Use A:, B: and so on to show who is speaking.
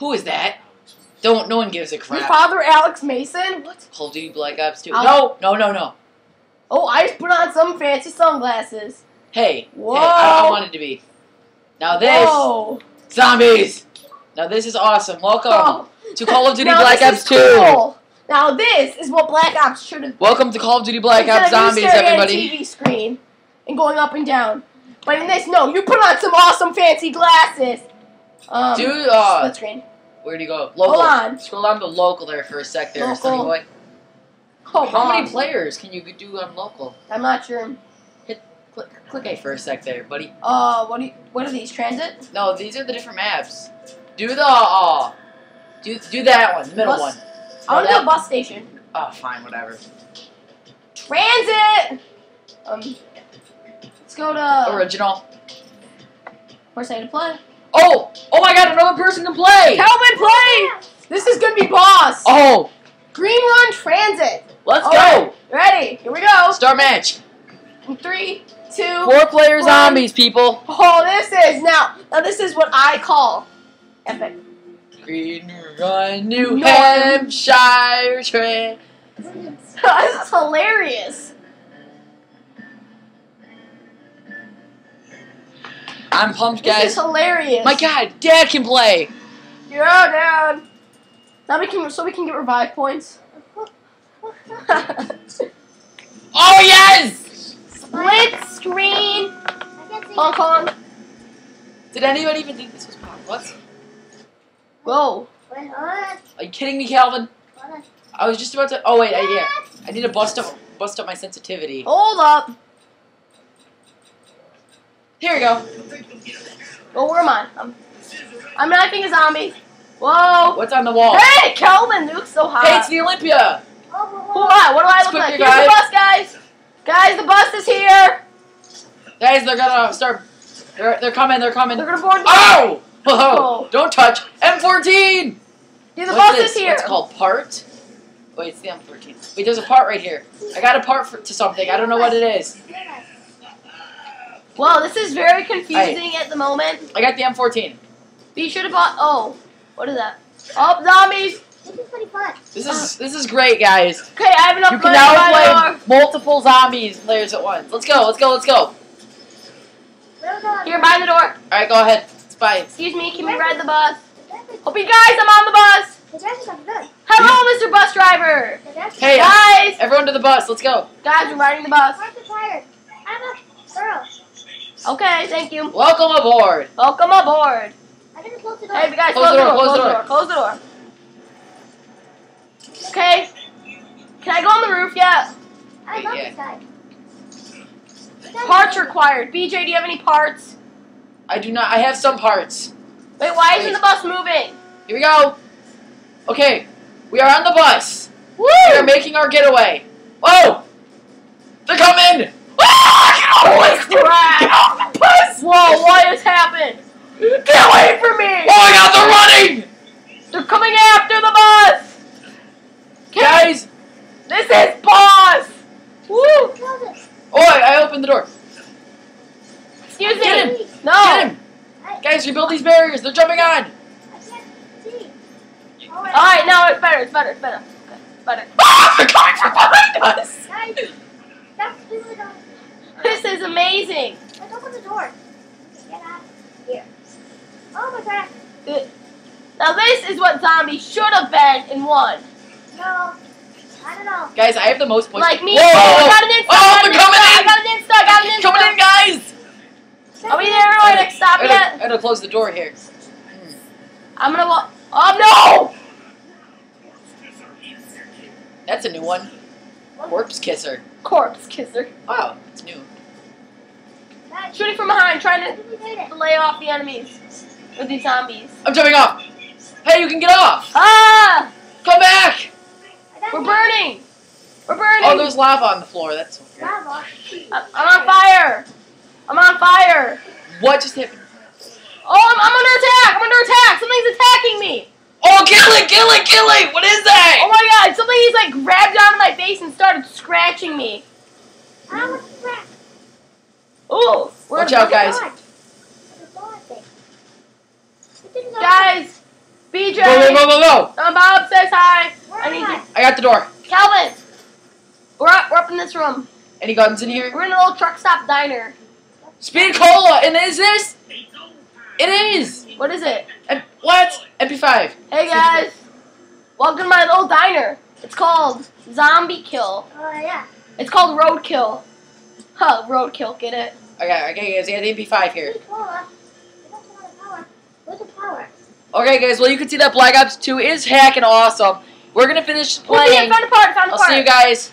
A: Who is that? Don't. No one gives a crap.
B: Your father, Alex Mason? What?
A: Call of Duty Black Ops 2.
B: I'll-
A: No, no, no, no.
B: Oh, I just put on some fancy sunglasses.
A: Hey,
B: Whoa.
A: hey, I, I wanted to be. Now this,
B: Whoa.
A: zombies. Now this is awesome. Welcome
B: Oh.
A: to Call of Duty
B: Now
A: Black
B: this
A: Ops
B: is
A: 2.
B: cool. Now this is what Black Ops should have
A: Welcome to Call of Duty Black
B: Instead
A: Ops Zombies,
B: staring at a
A: everybody.
B: TV screen and going up and down. But in this, no, you put on some awesome fancy glasses. Um,
A: Dude, uh,
B: split screen.
A: Where'd you go? Local.
B: Hold on.
A: Scroll down to local there for a sec there,
B: Local.
A: Sonny boy.
B: Oh,
A: How many players can you do on local?
B: I'm not sure.
A: Hit Click, click A for a sec there, buddy.
B: Uh, what do you, what are these Tranzit?
A: No, these are the different maps. Do the uh, do do that one, the middle
B: Bus-
A: one.
B: I want to do a bus station.
A: Oh, fine, whatever.
B: Tranzit. Um, let's go to
A: Original.
B: where's I to play?
A: Oh, oh my God, another person can play.
B: Calvin, play. This is gonna be boss.
A: Oh,
B: Green Run Tranzit.
A: let's
B: All
A: go.
B: right, Ready? Here we go.
A: Start match.
B: In three,
A: player
B: One.
A: zombies, people.
B: Oh, this is now. Now this is what I call epic.
A: Green Run, New. Hampshire train.
B: this is hilarious.
A: I'm pumped, guys.
B: This is hilarious.
A: My God, Dad can play.
B: Yeah, Dad. Now we can, so we can get revive points.
A: Oh yes!
B: Split screen. Hong Kong.
A: Did anybody even think this was possible? What?
B: Whoa.
A: Are you kidding me, Calvin? I was just about to. Oh wait, I, yeah. I need to bust up, bust up my sensitivity.
B: Hold up.
A: Here we go.
B: Oh, where am I? I'm, I'm knifing a zombie. Whoa.
A: What's on the wall?
B: Hey, Kelvin, you look so hot.
A: Hey, it's the Olympia.
B: Who am I? What do I look like? Here's the bus, guys. Guys, the bus is here.
A: Guys, they're gonna start. They're, they're coming. They're coming.
B: They're gonna board. the
A: Oh! Whoa!
B: Oh.
A: Don't touch M14.
B: Dude, the
A: What's
B: bus
A: this?
B: is here.
A: What's it called part? Wait, it's the M14. Wait, there's a part right here. I got a part for, to something. I don't know what it is.
B: Well, this is very confusing at the moment.
A: I got the M14.
B: But you should have bought. Oh, what is that? Oh, zombies.
A: This is pretty fun. this is this is great, guys.
B: Okay, I have enough
A: You can
B: money to buy
A: now play multiple zombies players at once. Let's go. Let's go. Let's go.
B: Here, by the door.
A: All right, go ahead. It's fine.
B: Excuse me, can we ride the bus? Hope you guys, I'm on the bus. Hello, Mr. Bus Driver.
A: Hey,
B: Guys,
A: everyone to the bus. Let's go.
B: guys, we're riding the bus. Okay, thank you.
A: Welcome aboard.
B: Welcome aboard. Hey, guys, close, the door. Close the door. Close the door. Okay. Can I go on the roof yet? I love yeah. this guy. Parts required. BJ, do you have any parts?
A: I do not. I have some parts.
B: Wait, why isn't the bus moving?
A: Here we go. Okay, we are on the bus.
B: Woo!
A: We are making our getaway. Whoa! They're coming! Ah!
B: Holy
A: Get off
B: crap!
A: Get off the bus!
B: Whoa, what has happened? Get away from me!
A: Oh my god, they're running!
B: They're coming after the bus!
A: Guys!
B: This is boss! Woo!
A: Oh, I, I opened the door.
B: Excuse me!
A: Get him!
B: No!
A: Get him! Guys, rebuild these barriers. They're jumping on.
B: Alright, now it's better, it's better, it's better. Okay, it's better.
A: Ah, they're coming from behind us.
B: This is amazing!
C: Oh my god.
B: Now this is what zombies should have been in one.
C: No. I don't know.
A: Guys, I have the most points.
B: Like me.
A: Whoa!
B: I got an insta,
A: Oh,
B: I got
A: they're
B: an
A: coming
B: insta, I got an insta, I got an insta.
A: Coming in, guys!
B: Are we there? Are we like stop
A: I gotta, I
B: yet?
A: gotta close the door here.
B: I'm gonna walk. Oh no!
A: That's a new one. Corpse kisser.
B: Corpse kisser.
A: Wow, it's new.
B: Shooting from behind, trying
C: I think we made it.
B: to lay off the enemies with these zombies.
A: I'm jumping off. Hey, you can get off.
B: Ah!
A: Come back.
B: We're burning! We're burning!
A: Oh, there's lava on the floor. That's okay.
C: Lava.
B: I'm I'm on fire! I'm on fire!
A: What just happened?
B: Oh, I'm, I'm under attack! I'm under attack! Something's attacking me!
A: Oh, kill it, kill it, kill it! What is that?
B: Oh my god, somebody's like grabbed onto my face and started scratching me.
C: What's the crack?
B: Ooh! We're
A: Watch out, guys.
C: What's the door thing? It didn't go
B: Guys! BJ.
A: Go, go, go, go, go!
B: Uh, Bob says hi.
C: Where
B: I need
C: I?
B: you.
A: I got the door.
B: Calvin. We're up, we're up in this room.
A: Any guns in here?
B: We're in a little truck stop diner.
A: Speed cola, and is this? It is.
B: What is it?
A: M- what? MP5.
B: Hey guys. Welcome to my little diner. It's called Zombie Kill.
C: Oh, yeah.
B: It's called Roadkill. Huh, Roadkill, get it?
A: Okay, okay, guys, I got the MP5 here.
C: Where's the
A: Okay, guys, well, you can see that Black Ops 2 is hacking awesome. We're gonna finish playing.
B: found a part, found a
A: I'll
B: part.
A: see you guys